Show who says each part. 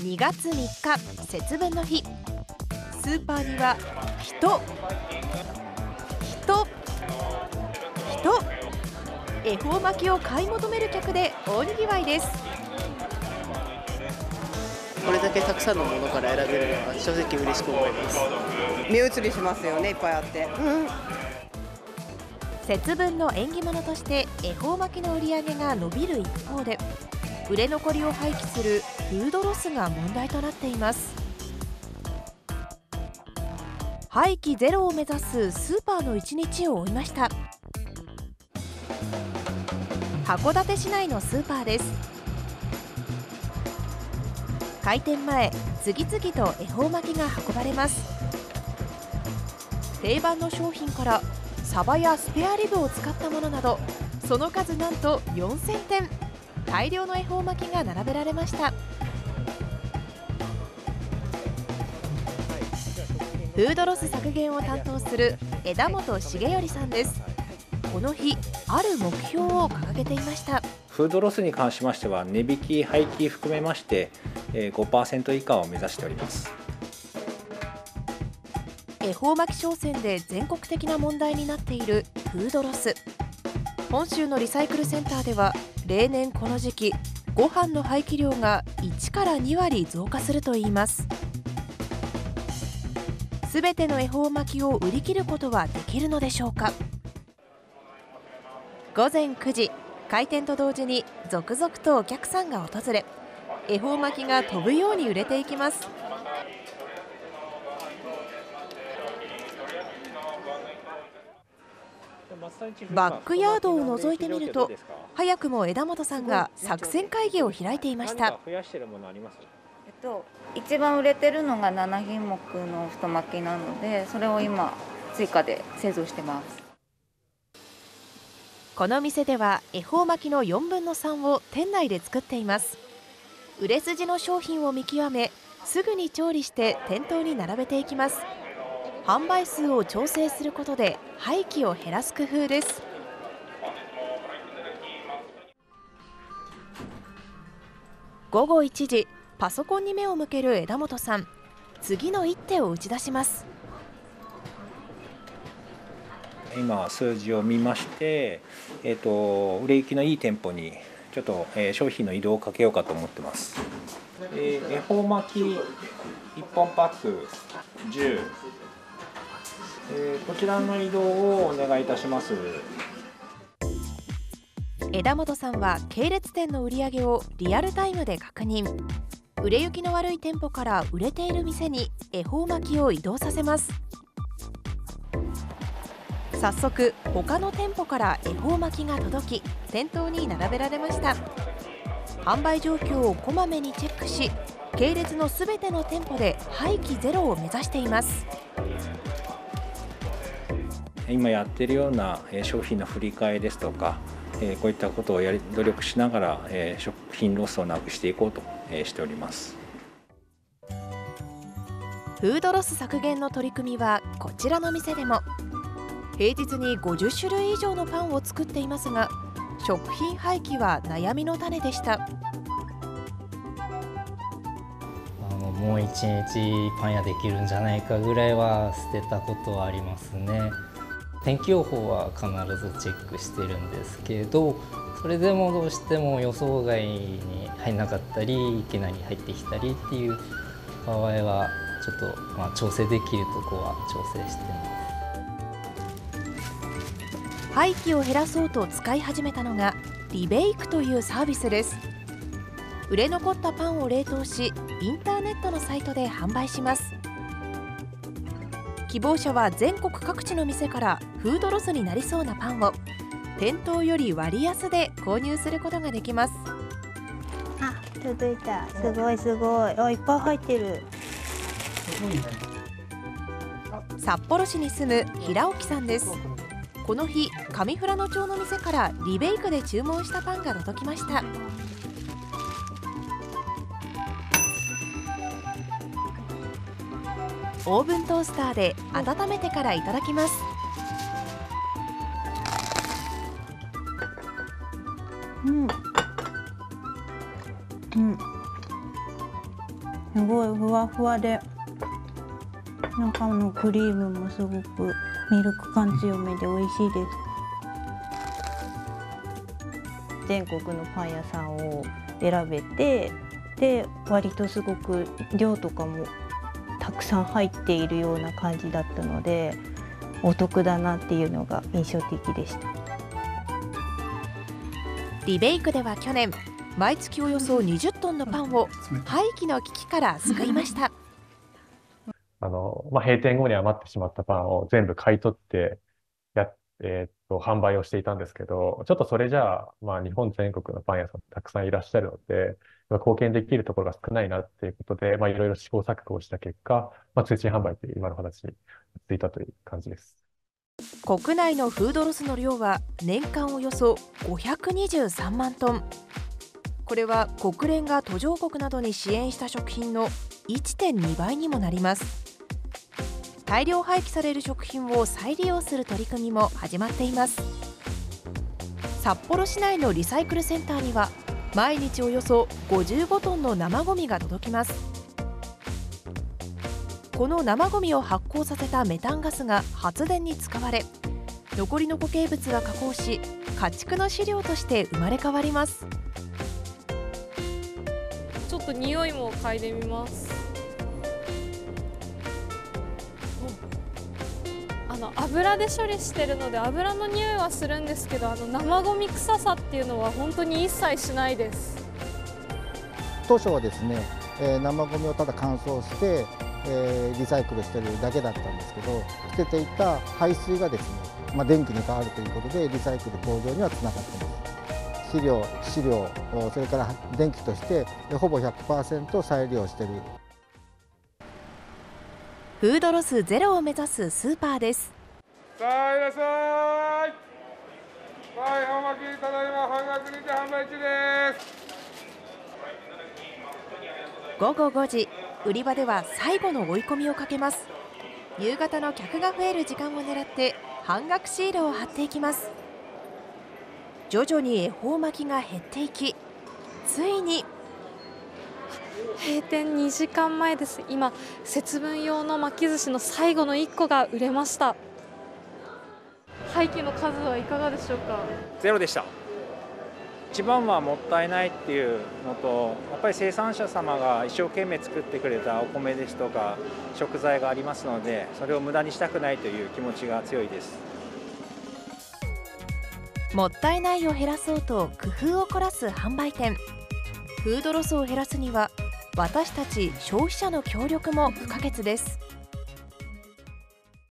Speaker 1: 2月3日節分の日。スーパーには人。人。人。恵方巻きを買い求める客で大にぎわいです。
Speaker 2: これだけたくさんのものから選べるのは正直嬉しく思います。
Speaker 3: 目移りしますよねいっぱいあって、うん、
Speaker 1: 節分の縁起物として恵方巻きの売り上げが伸びる一方で売れ残りを廃棄するフードロスが問題となっています。廃棄ゼロを目指すスーパーの一日を追いました。函館市内のスーパーです。開店前次々と恵方巻きが運ばれます。定番の商品からサバやスペアリブを使ったものなどその数なんと4000点。大量の恵方巻きが並べられました。フードロス削減を担当する枝本重頼さんです。この日ある目標を掲げていました。
Speaker 4: フードロスに関しましては値引き廃棄含めまして5%以下を目指しております。
Speaker 1: 恵方巻き商戦で全国的な問題になっているフードロス。本州のリサイクルセンターでは例年この時期ご飯の廃棄量が1から2割増加するといいます。すべての恵方巻きを売り切ることはできるのでしょうか？午前9時開店と同時に続々とお客さんが訪れ恵方巻きが飛ぶように売れていきます。バックヤードを覗いてみると早くも枝本さんが作戦会議を開いていました。
Speaker 5: えっと、一番売れてるのが7品目の太巻きなのでそれを今追加で製造してます。
Speaker 1: この店では恵方巻きの4分の3を店内で作っています。売れ筋の商品を見極めすぐに調理して店頭に並べていきます販売数を調整することで廃棄を減らす工夫です。午後1時パソコンに目を向ける枝本さん次の一手を打ち出します。
Speaker 4: 今数字を見まして、えー、と売れ行きのいい店舗にちょっと、えー商品の移動をかけようかと思ってます、えー恵方巻き1本パック10、こちらの移動をお願いいたします。
Speaker 1: 枝本さんは系列店の売り上げをリアルタイムで確認。売れ行きの悪い店舗から売れている店に恵方巻きを移動させます。早速他の店舗から恵方巻きが届き店頭に並べられました。販売状況をこまめにチェックし系列のすべての店舗で廃棄ゼロを目指しています。
Speaker 4: 今やってるようなえー商品の振り替えですとか、えーこういったことをやり努力しながら、えー食品ロスをなくしていこうと、えーしております。
Speaker 1: フードロス削減の取り組みはこちらの店でも。平日に50種類以上のパンを作っていますが食品廃棄は悩みの種でした。
Speaker 6: あのもう一日パン屋できるんじゃないかぐらいは捨てたことはありますね天気予報は必ずチェックしてるんですけどそれでもどうしても予想外に入んなかったりいきなり入ってきたりっていう場合はちょっと、まあ、調整できるとこは調整してます。
Speaker 1: 廃棄を減らそうと使い始めたのがリベイクというサービスです。売れ残ったパンを冷凍しインターネットのサイトで販売します。希望者は全国各地の店からフードロスになりそうなパンを店頭より割安で購入することができます
Speaker 7: あ、届いた。すごいすごい。あ、いっぱい入ってる。
Speaker 1: 札幌市に住む平沖さんですこの日上富良野町の店からリベイクで注文したパンが届きましたオーブントースターで温めてからいただきます
Speaker 7: うん。うん。すごいふわふわで中のクリームもすごくミルク感強めで美味しいです全国のパン屋さんを選べてで割とすごく量とかもさん入っているような感じだったのでお得だなっていうのが印象的でした。
Speaker 1: リベイクでは去年毎月およそ20トンのパンを廃棄の危機から救いました。
Speaker 8: あの、まあ、閉店後に余ってしまったパンを全部買い取ってや、えーっと、販売をしていたんですけど、ちょっとそれじゃあ、まあ、日本全国のパン屋さんたくさんいらっしゃるので、まあ貢献できるところが少ないなっていうことで、まあ、いろいろ試行錯誤した結果、まあ、通信販売という今の形についたという感じです。
Speaker 1: 国内のフードロスの量は年間およそ523万トン。これは国連が途上国などに支援した食品の1.2倍にもなります。大量廃棄される食品を再利用する取り組みも始まっています。札幌市内のリサイクルセンターには毎日およそ55トンの生ゴミが届きます。この生ごみを発酵させたメタンガスが発電に使われ残りの固形物が加工し家畜の飼料として生まれ変わります。
Speaker 9: ちょっと匂いも嗅いでみます。の油で処理してるので油の匂いはするんですけどあの生ゴミ臭さっていうのは本当に一切しないです。
Speaker 10: 当初はですね、えー生ゴミをただ乾燥して、えーリサイクルしてるだけだったんですけど捨てていた排水がですね、まあ、電気に変わるということでリサイクル向上にはつながってます。肥料飼料それから電気としてほぼ100%再利用してる
Speaker 1: フードロスゼロを目指すスーパーです。
Speaker 11: さあいらっしゃい。はいおまきただいま半額にて販売中です。
Speaker 1: 午後5時売り場では最後の追い込みをかけます。夕方の客が増える時間を狙って半額シールを貼っていきます。徐々に恵方巻きが減っていきついに
Speaker 9: 閉店2時間前です。今節分用の巻き寿司の最後の1個が売れました。廃棄の数はいかがでしょうか？
Speaker 4: ゼロでした。一番はもったいないっていうのとやっぱり生産者様が一生懸命作ってくれたお米ですとか食材がありますのでそれを無駄にしたくないという気持ちが強いです。
Speaker 1: もったいないを減らそうと工夫を凝らす販売店。フードロスを減らすには私たち消費者の協力も不可欠です。